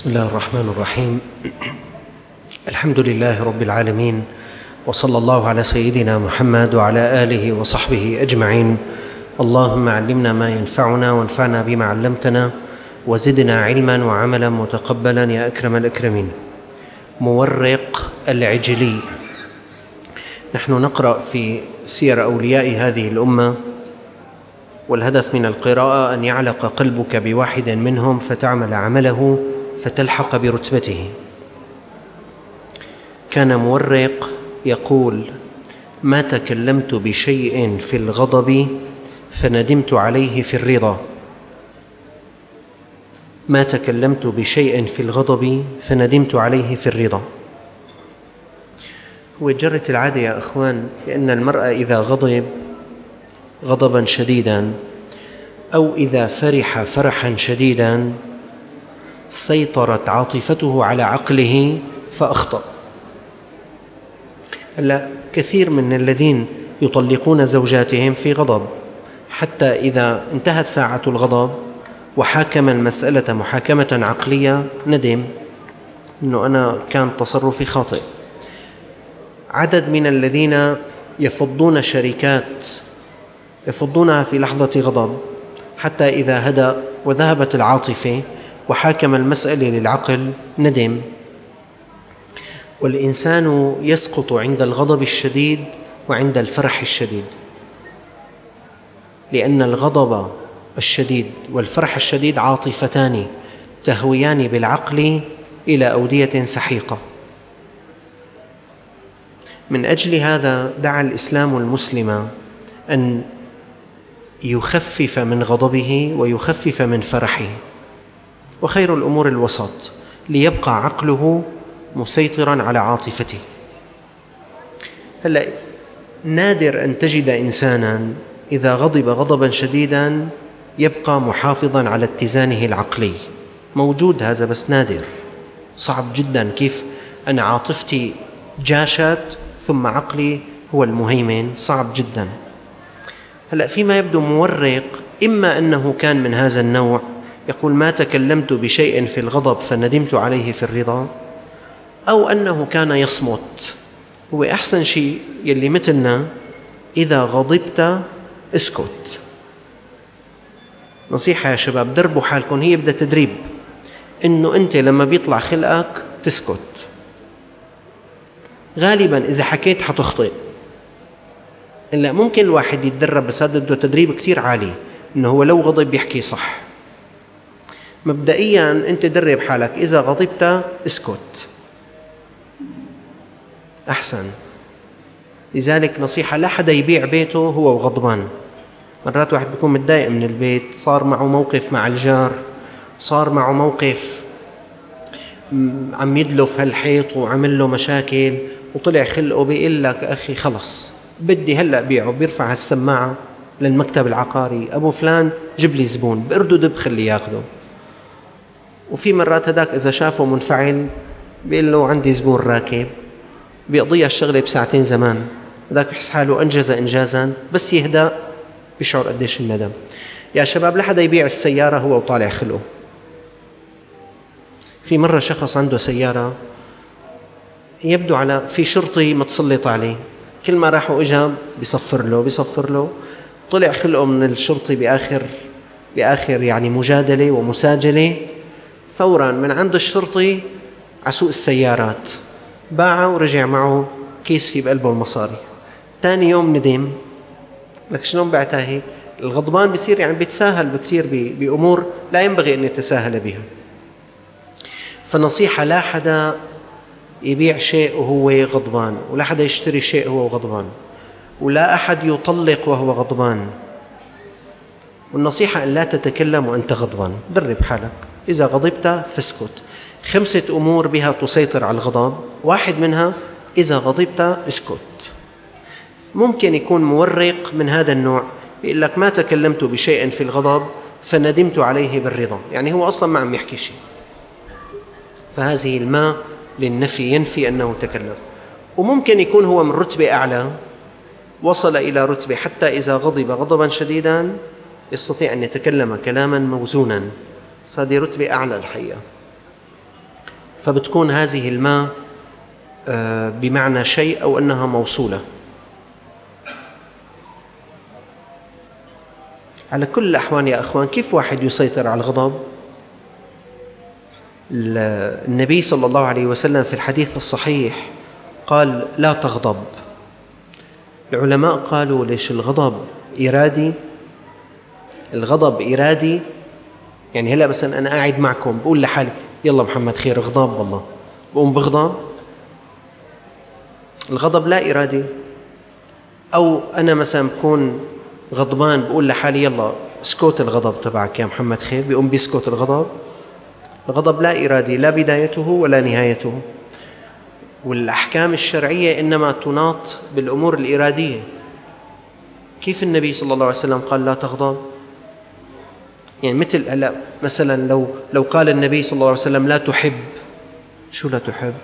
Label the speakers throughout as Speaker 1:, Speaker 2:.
Speaker 1: بسم الله الرحمن الرحيم. الحمد لله رب العالمين وصلى الله على سيدنا محمد وعلى آله وصحبه أجمعين. اللهم علمنا ما ينفعنا وانفعنا بما علمتنا وزدنا علما وعملا متقبلا يا أكرم الأكرمين. مورق العجلي. نحن نقرأ في سير أولياء هذه الأمة والهدف من القراءة أن يعلق قلبك بواحد منهم فتعمل عمله فتلحق برتبته. كان مورق يقول ما تكلمت بشيء في الغضب فندمت عليه في الرضا. ما تكلمت بشيء في الغضب فندمت عليه في الرضا. هو جرة العادة يا أخوان بأن المرأة إذا غضب غضبا شديدا أو إذا فرح فرحا شديدا سيطرت عاطفته على عقله فأخطأ. هلا كثير من الذين يطلقون زوجاتهم في غضب. حتى إذا انتهت ساعة الغضب وحاكم المسألة محاكمة عقلية ندم أنه أنا كان تصرفي خاطئ. عدد من الذين يفضون شركات يفضونها في لحظة غضب حتى إذا هدأ وذهبت العاطفة وحاكم المسألة للعقل ندم. والإنسان يسقط عند الغضب الشديد وعند الفرح الشديد. لأن الغضب الشديد والفرح الشديد عاطفتان تهويان بالعقل إلى أودية سحيقة. من أجل هذا دعا الإسلام المسلم أن يخفف من غضبه ويخفف من فرحه. وخير الأمور الوسط ليبقى عقله مسيطرا على عاطفته. هلأ نادر أن تجد انسانا إذا غضب غضبا شديدا يبقى محافظا على اتزانه العقلي. موجود هذا بس نادر. صعب جدا كيف أنا عاطفتي جاشت ثم عقلي هو المهيمن. صعب جدا. هلأ فيما يبدو مورق إما أنه كان من هذا النوع يقول ما تكلمت بشيء في الغضب فندمت عليه في الرضا أو أنه كان يصمت. هو أحسن شيء يلي مثلنا إذا غضبت اسكت. نصيحة يا شباب دربوا حالكم هي بدها تدريب. إنه أنت لما بيطلع خلقك تسكت. غالبا إذا حكيت حتخطئ. إلا ممكن الواحد يتدرب بس هذا بده تدريب كثير عالي إنه هو لو غضب بيحكي صح. مبدئيا أنت درب حالك. إذا غضبت اسكت. أحسن. لذلك نصيحة لا حدا يبيع بيته هو وغضبان. مرات واحد بيكون متضايق من البيت صار معه موقف مع الجار صار معه موقف عم يدلف هالحيط وعمل له مشاكل وطلع خلقه بيقول لك أخي خلص. بدي هلأ بيعه. بيرفع السماعه للمكتب العقاري. أبو فلان جيب لي زبون. باردد بخليه ياخذه وفي مرات هداك إذا شافه منفعل بيقول له عندي زبون راكب بيقضيها الشغلة بساعتين زمان. هذاك بحس حاله أنجز انجازا بس يهدأ بيشعر قديش الندم يا شباب لا حدا يبيع السيارة هو وطالع خلقه. في مرة شخص عنده سيارة يبدو على في شرطي متسلط عليه. كل ما راح وإجا بيصفر له بيصفر له. طلع خلقه من الشرطي بآخر بآخر يعني مجادلة ومساجلة. فورا من عند الشرطي على سوق السيارات. باعه ورجع معه كيس في بقلبه المصاري. ثاني يوم ندم. لك شلون بعتها هيك الغضبان بصير يعني بيتساهل بكثير بأمور لا ينبغي أن يتساهل بها. فالنصيحة لا حدا يبيع شيء وهو غضبان ولا حدا يشتري شيء وهو غضبان ولا أحد يطلق وهو غضبان. والنصيحة أن لا تتكلم وأنت غضبان. درب حالك. إذا غضبت فاسكت. خمسة أمور بها تسيطر على الغضب. واحد منها إذا غضبت اسكت. ممكن يكون مورق من هذا النوع. يقول لك ما تكلمت بشيء في الغضب فندمت عليه بالرضا. يعني هو أصلا ما عم يحكي شيء. فهذه الماء للنفي ينفي أنه تكلم. وممكن يكون هو من رتبة أعلى. وصل إلى رتبة حتى إذا غضب غضبا شديدا يستطيع أن يتكلم كلاما موزونا. بس هذه رتبة أعلى الحقيقة. فبتكون هذه الماء آه، بمعنى شيء أو أنها موصولة. على كل الأحوال يا أخوان كيف واحد يسيطر على الغضب؟ النبي صلى الله عليه وسلم في الحديث الصحيح قال لا تغضب. العلماء قالوا ليش الغضب إرادي الغضب إرادي يعني هلا مثلا أنا قاعد معكم بقول لحالي يلا محمد خير غضب والله. بقوم بغضب. الغضب لا إرادي أو أنا مثلا بكون غضبان بقول لحالي يلا اسكت الغضب تبعك يا محمد خير. بيقوم بيسكت الغضب. الغضب لا إرادي لا بدايته ولا نهايته. والأحكام الشرعية إنما تناط بالأمور الإرادية. كيف النبي صلى الله عليه وسلم قال لا تغضب؟ يعني مثل هلا مثلا لو لو قال النبي صلى الله عليه وسلم لا تحب شو لا تحب؟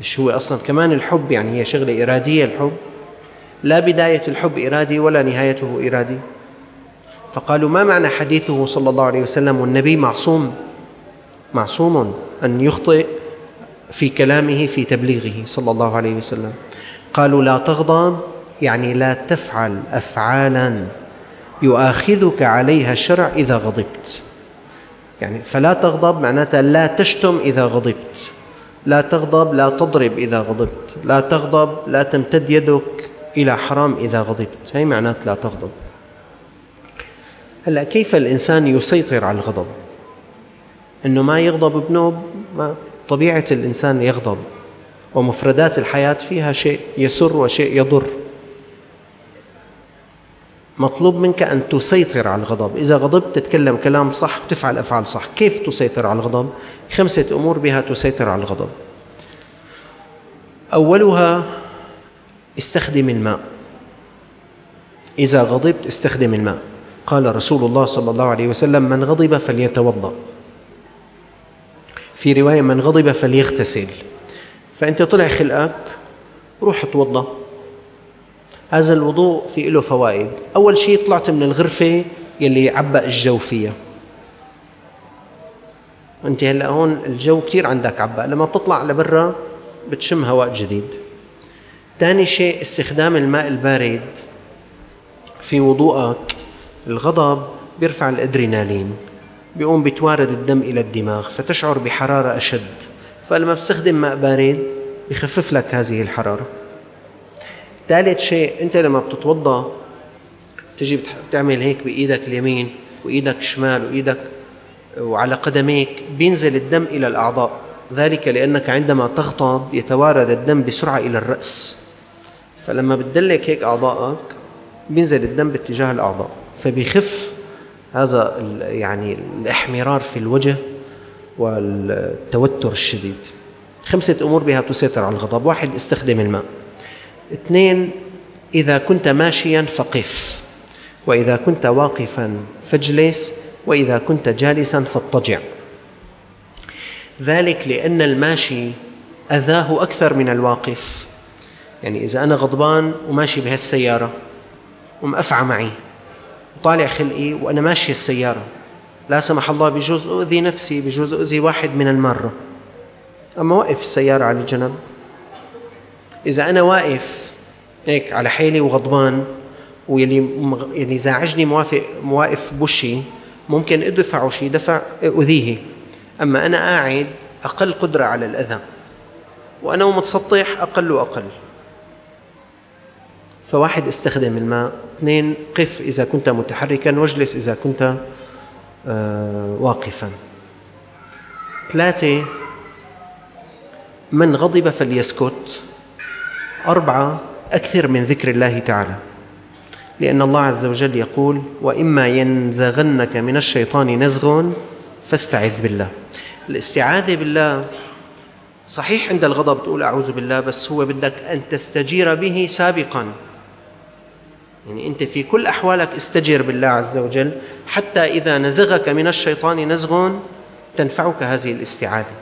Speaker 1: شو هو أصلا؟ كمان الحب يعني هي شغلة إرادية الحب. لا بداية الحب إرادي ولا نهايته إرادي. فقالوا ما معنى حديثه صلى الله عليه وسلم والنبي معصوم؟ معصوم أن يخطئ في كلامه في تبليغه صلى الله عليه وسلم. قالوا لا تغضب يعني لا تفعل افعالا. يؤاخذك عليها الشرع إذا غضبت. يعني فلا تغضب معناتها لا تشتم إذا غضبت. لا تغضب لا تضرب إذا غضبت. لا تغضب لا تمتد يدك إلى حرام إذا غضبت. هي معنات لا تغضب. هلا كيف الإنسان يسيطر على الغضب؟ إنه ما يغضب بنوب ما طبيعة الإنسان يغضب ومفردات الحياة فيها شيء يسر وشيء يضر. مطلوب منك أن تسيطر على الغضب. إذا غضبت تتكلم كلام صح وتفعل أفعال صح. كيف تسيطر على الغضب؟ خمسة أمور بها تسيطر على الغضب. أولها استخدم الماء. إذا غضبت استخدم الماء. قال رسول الله صلى الله عليه وسلم من غضب فليتوضأ. في رواية من غضب فليغتسل. فأنت طلع خلقك روح توضأ. هذا الوضوء في له فوائد. أول شيء طلعت من الغرفة يلي عبأ الجو فيها. أنت هلأ هون الجو كثير عندك عبأ. لما بتطلع لبرا بتشم هواء جديد. ثاني شيء استخدام الماء البارد في وضوءك. الغضب بيرفع الأدرينالين بيقوم بتوارد الدم إلى الدماغ فتشعر بحرارة أشد. فلما بتستخدم ماء بارد بخفف لك هذه الحرارة. ثالث شيء أنت لما بتتوضا تجي بتعمل هيك بإيدك اليمين وإيدك الشمال وإيدك وعلى قدميك بينزل الدم إلى الأعضاء. ذلك لأنك عندما تغضب يتوارد الدم بسرعة إلى الرأس. فلما بتدلك هيك اعضائك بينزل الدم باتجاه الأعضاء. فبيخف هذا يعني الإحمرار في الوجه والتوتر الشديد. خمسة أمور بها تسيطر على الغضب. واحد استخدم الماء. اثنين إذا كنت ماشيا فقف. وإذا كنت واقفا فاجلس وإذا كنت جالسا فاضطجع. ذلك لأن الماشي أذاه أكثر من الواقف. يعني إذا أنا غضبان وماشي بهالسيارة ومأفعى معي. وطالع خلقي وأنا ماشي السيارة لا سمح الله بجوز أؤذي نفسي بجوز أؤذي واحد من المارة. أما وقف السيارة على جنب إذا أنا واقف هيك على حيلي وغضبان واللي يعني زعجني موافق مواقف بوشي ممكن ادفعه شيء دفع اؤذيه أما أنا قاعد أقل قدرة على الأذى. وأنا ومتسطح أقل وأقل. فواحد استخدم الماء. اثنين قف إذا كنت متحركا واجلس إذا كنت آه واقفا. ثلاثة من غضب فليسكت. أربعة أكثر من ذكر الله تعالى. لأن الله عز وجل يقول وإما ينزغنك من الشيطان نزغ فاستعذ بالله. الاستعاذة بالله صحيح عند الغضب تقول أعوذ بالله بس هو بدك أن تستجير به سابقا. يعني أنت في كل أحوالك استجر بالله عز وجل حتى إذا نزغك من الشيطان نزغ تنفعك هذه الاستعاذة.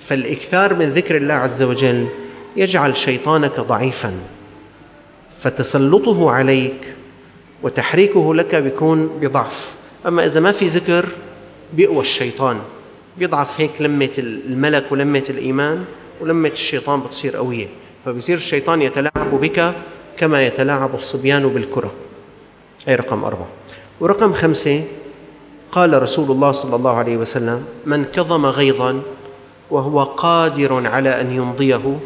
Speaker 1: فالإكثار من ذكر الله عز وجل يجعل شيطانك ضعيفا. فتسلطه عليك وتحريكه لك بيكون بضعف. أما إذا ما في ذكر بيقوى الشيطان. بيضعف هيك لمة الملك ولمة الإيمان ولمة الشيطان بتصير قوية. فبصير الشيطان يتلاعب بك كما يتلاعب الصبيان بالكرة. أي رقم أربعة. ورقم خمسة قال رسول الله صلى الله عليه وسلم من كظم غيظا وهو قادر على أن يمضيه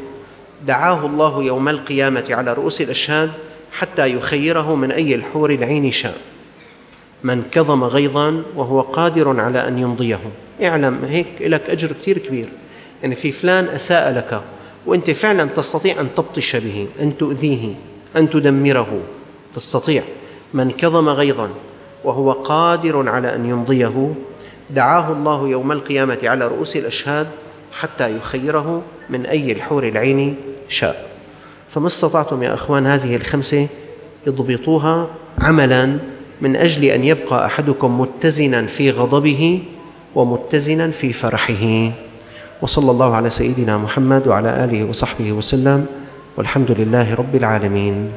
Speaker 1: دعاه الله يوم القيامة على رؤوس الأشهاد حتى يخيره من أي الحور العين شاء. من كظم غيظا وهو قادر على أن يمضيه. اعلم هيك لك أجر كثير كبير. يعني في فلان أساء لك وأنت فعلا تستطيع أن تبطش به أن تؤذيه أن تدمره. تستطيع. من كظم غيظا وهو قادر على أن يمضيه دعاه الله يوم القيامة على رؤوس الأشهاد حتى يخيره من أي الحور العين شاء. فما استطعتم يا أخوان هذه الخمسة اضبطوها عملا من أجل أن يبقى أحدكم متزنا في غضبه ومتزنا في فرحه. وصلى الله على سيدنا محمد وعلى آله وصحبه وسلم والحمد لله رب العالمين.